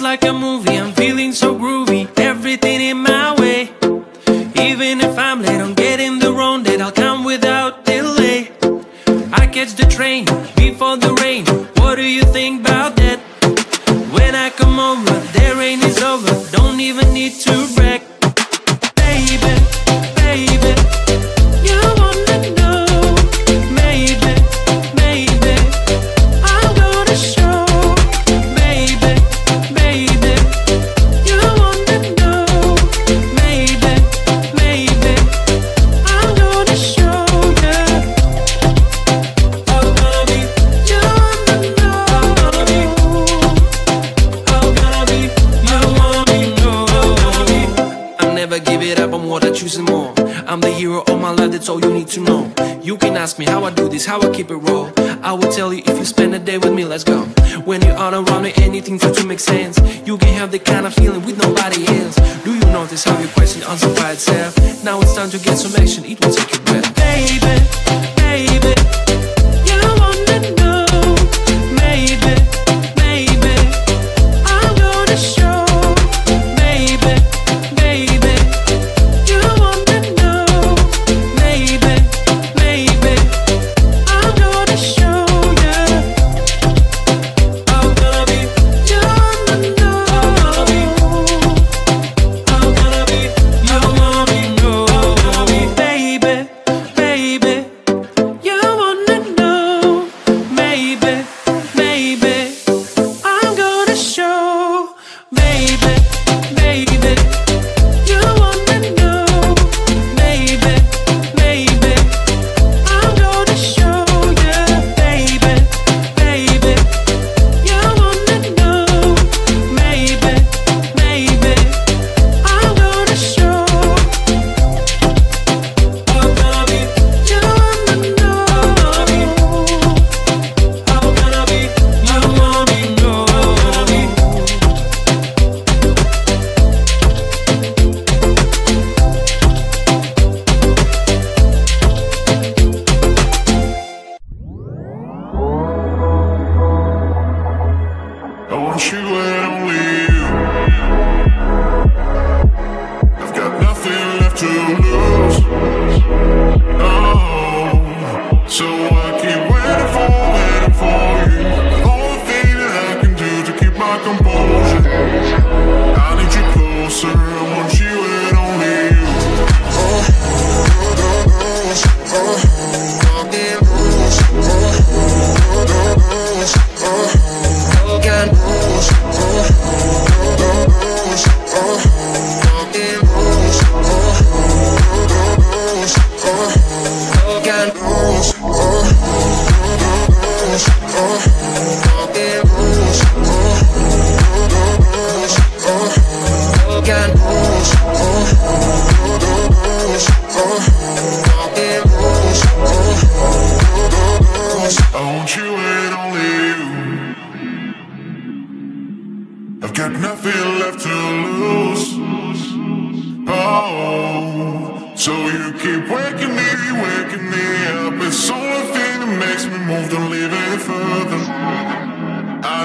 like a movie. I'm feeling so groovy, everything in my way. Even if I'm late, I'm getting the wrong date. I'll come without delay. I catch the train before the rain. Keep it raw. I will tell you if you spend a day with me. Let's go. When you're all around me, anything seems to make sense. You can have the kind of feeling with nobody else. Do you notice how your question answers by itself? Now it's time to get some action. It will take your breath, baby, baby.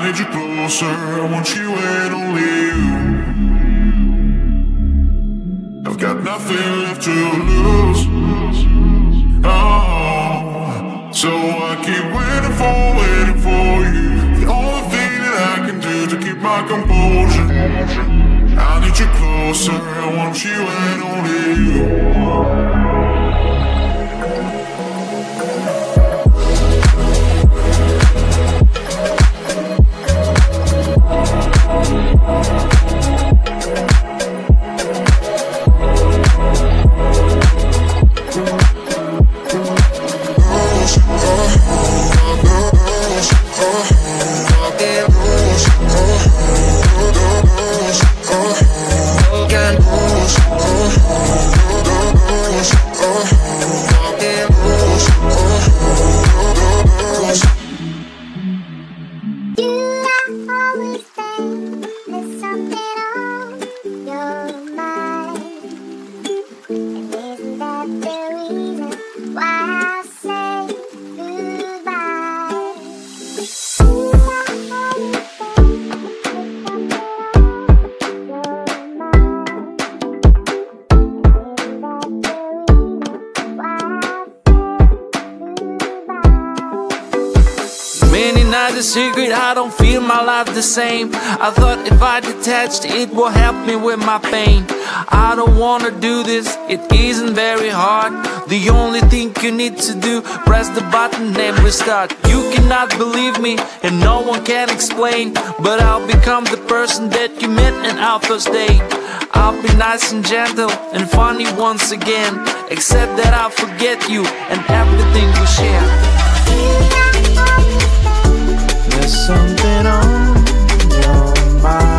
I need you closer. I want you and only you. I've got nothing left to lose. Oh, so I keep waiting for, waiting for you. The only thing that I can do to keep my composure. I need you closer. I want you and only you. A secret, I don't feel my life the same. I thought if I detached, it will help me with my pain. I don't wanna do this, it isn't very hard. The only thing you need to do, press the button and restart. You cannot believe me, and no one can explain. But I'll become the person that you met in our first date. I'll be nice and gentle and funny once again. Except that I'll forget you and everything we share. There's something on your mind.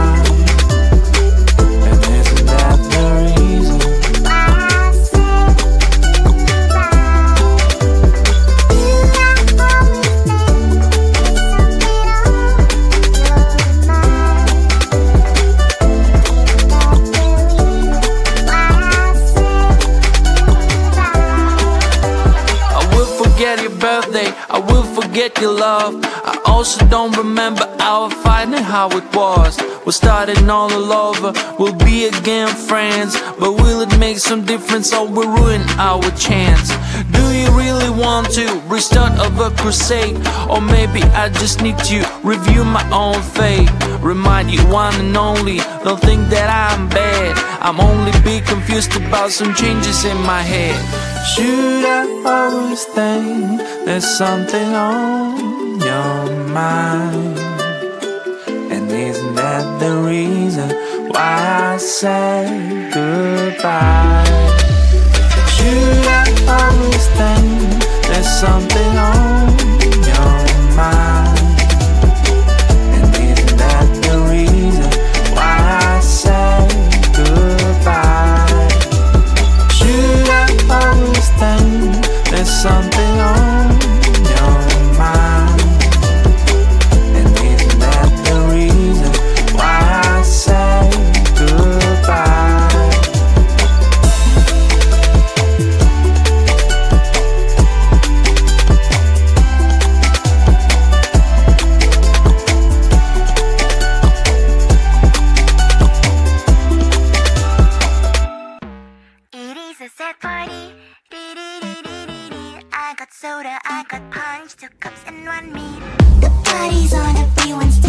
Also don't remember our fight and how it was. We're starting all over, we'll be again friends. But will it make some difference or will ruin our chance? Do you really want to restart of a crusade? Or maybe I just need to review my own fate. Remind you one and only, don't think that I'm bad. I'm only be confused about some changes in my head. Should I always think there's something on your mind? And isn't that the reason why I say goodbye? I always think there's something on a sad party. Dee-dee-dee-dee-dee-dee. I got soda, I got punch, two cups and one meat. The party's on, everyone's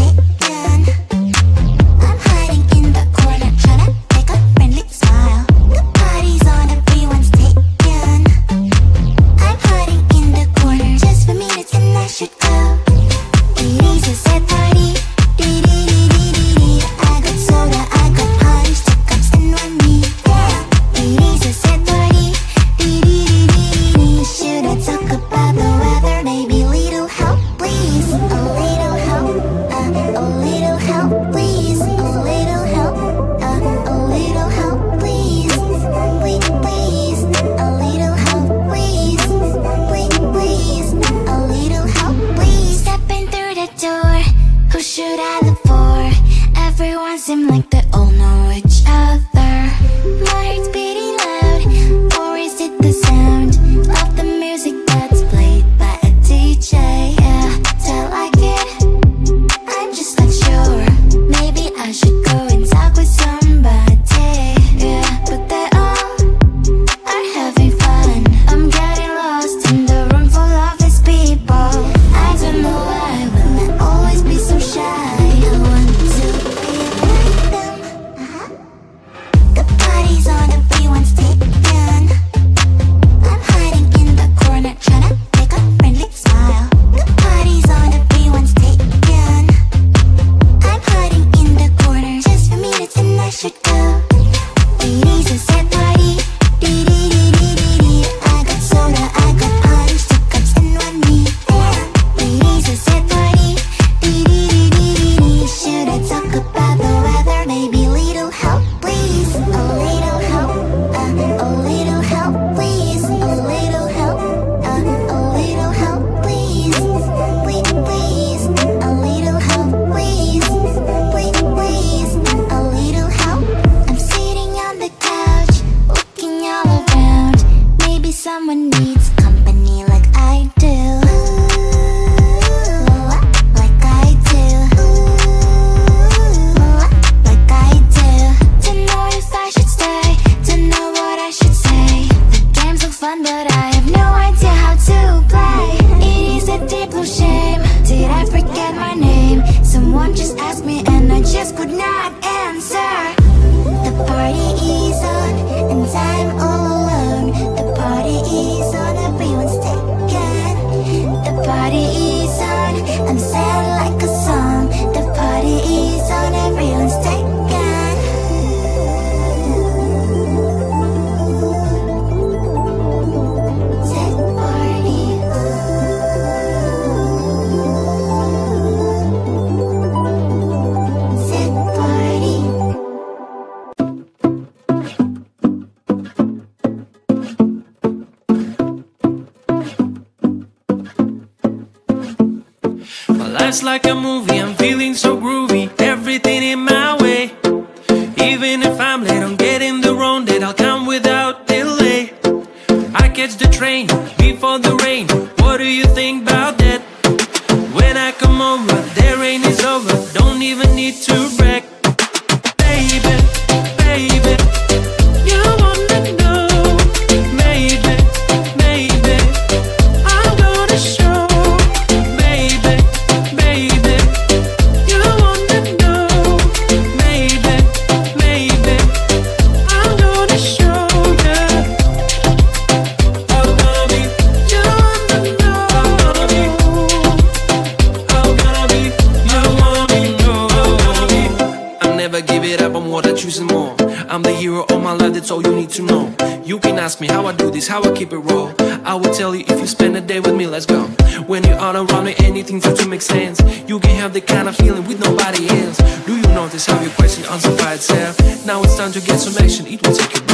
just like a movie. I'm feeling so groovy, everything in my way. Even if I'm late on getting the wrong date, I'll come without delay. I catch the train ask me how I do this, how I keep it raw. I will tell you if you spend a day with me. Let's go. When you're all around me, anything seems to make sense. You can have the kind of feeling with nobody else. Do you notice how your question answers by itself? Now it's time to get some action. It will take your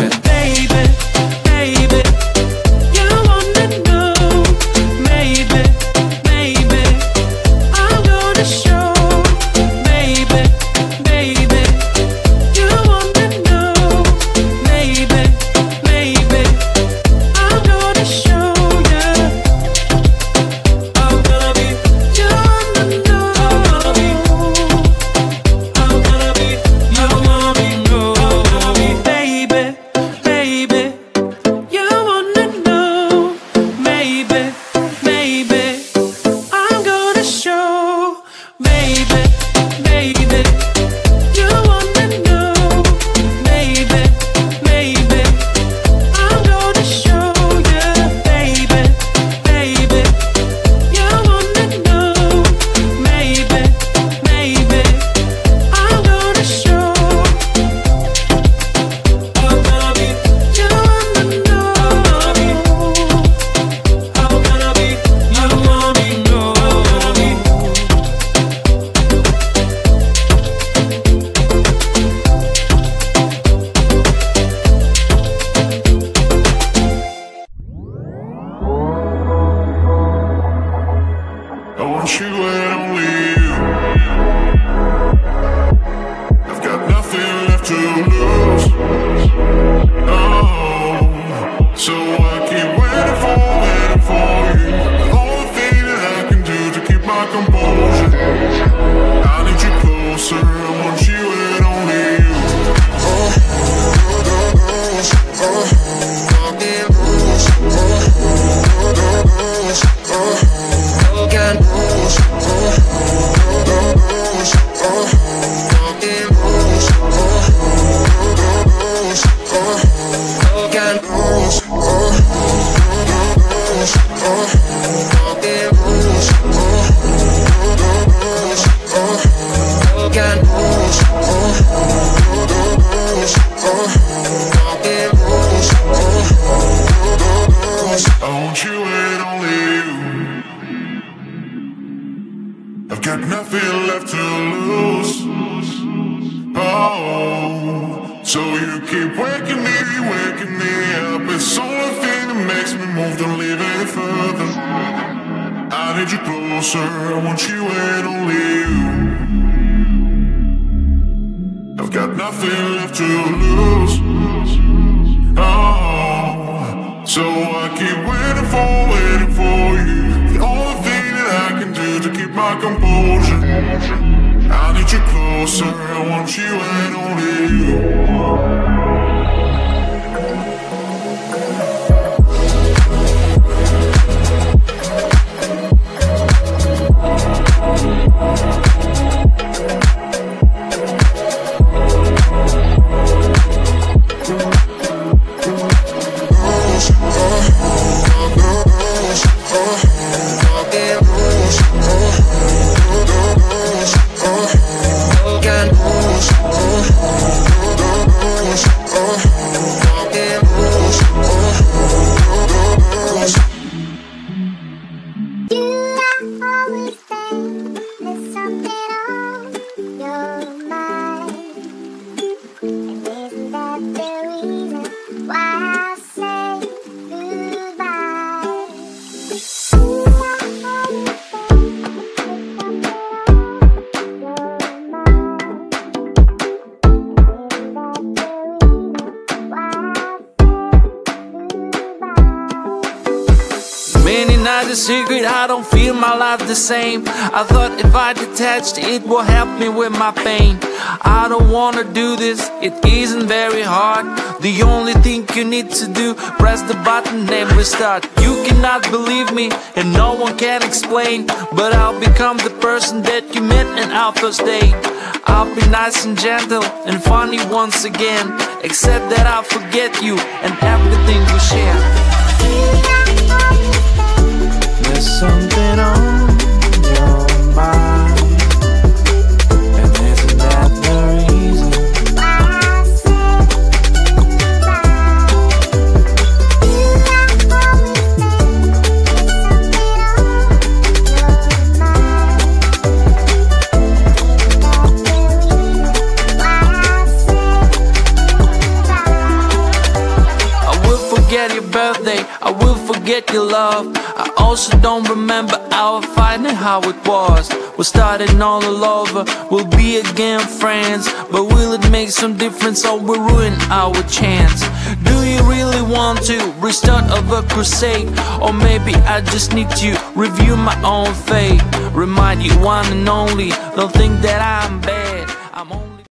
got nothing left to lose. Oh, so I keep waiting for, waiting for you. The only thing that I can do to keep my composure. I need you closer. I want you and only you. Secret, I don't feel my life the same. I thought if I detached, it will help me with my pain. I don't wanna do this, it isn't very hard. The only thing you need to do, press the button and restart. You cannot believe me, and no one can explain. But I'll become the person that you met in our first date. I'll be nice and gentle and funny once again. Except that I'll forget you and everything we share. Something on your mind. And isn't that the reason? I will forget your birthday, I will forget your love. Also don't remember our fight and how it was. We're starting all over, we'll be again friends. But will it make some difference oh, or will ruin our chance? Do you really want to restart of a crusade? Or maybe I just need to review my own fate. Remind you one and only, don't think that I'm bad. I'm